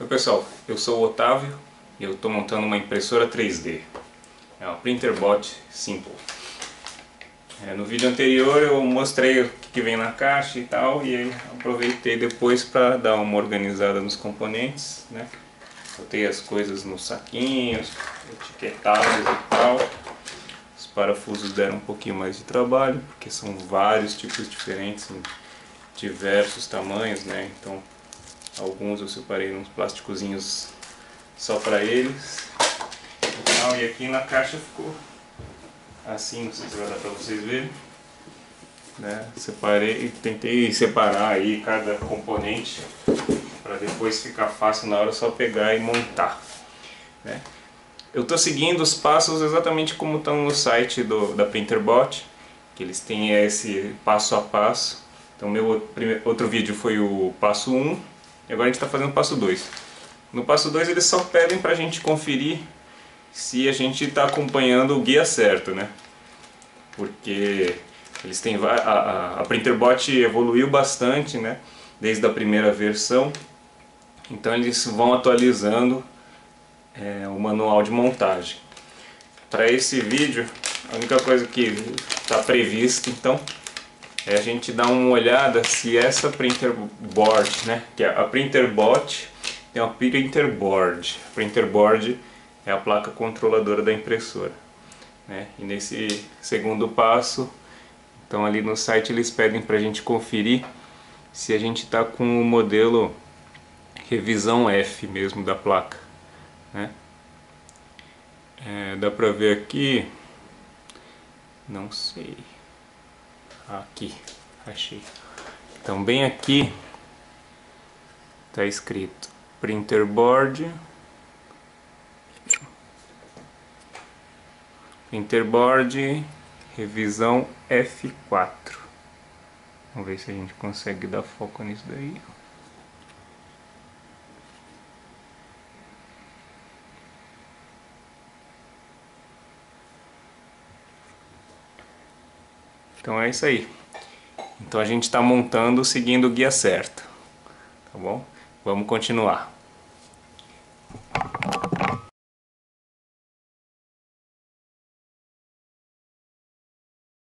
Oi pessoal, eu sou o Otávio e eu estou montando uma impressora 3D. É uma Printerbot Simple. É, no vídeo anterior eu mostrei o que vem na caixa e tal e aproveitei depois para dar uma organizada nos componentes. Né? Botei as coisas nos saquinhos, etiquetados e tal. Os parafusos deram um pouquinho mais de trabalho porque são vários tipos diferentes em diversos tamanhos, né? Então Alguns eu separei uns plásticozinhos só para eles. E aqui na caixa ficou assim, não sei se vai dar para vocês verem. Né? Separei, tentei separar aí cada componente para depois ficar fácil na hora só pegar e montar. Né? Eu estou seguindo os passos exatamente como estão no site do, da Printerbot, que eles têm esse passo a passo. Então meu primeiro, outro vídeo foi o passo 1, e agora a gente está fazendo o passo 2. No passo 2 eles só pedem para a gente conferir se a gente está acompanhando o guia certo, né? Porque eles têm a, a, a Printerbot evoluiu bastante, né? Desde a primeira versão. Então eles vão atualizando é, o manual de montagem. Para esse vídeo, a única coisa que está prevista, então, é a gente dar uma olhada se essa printer board, né, que é a printer bot tem uma printer board. A printer board é a placa controladora da impressora. Né? E nesse segundo passo, então ali no site eles pedem para a gente conferir se a gente está com o modelo revisão F mesmo da placa. Né? É, dá para ver aqui, não sei. Aqui, achei. Então bem aqui está escrito printer board. Printer board revisão F4 vamos ver se a gente consegue dar foco nisso daí Então é isso aí. Então a gente está montando seguindo o guia certo. Tá bom? Vamos continuar.